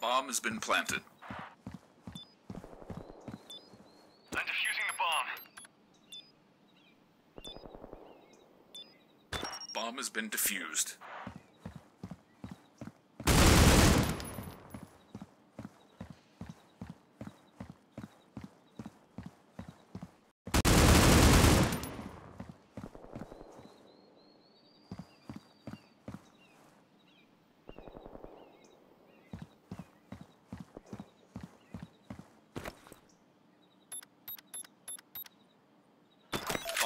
Bomb has been planted. I'm defusing the bomb. Bomb has been defused.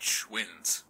Breach wins.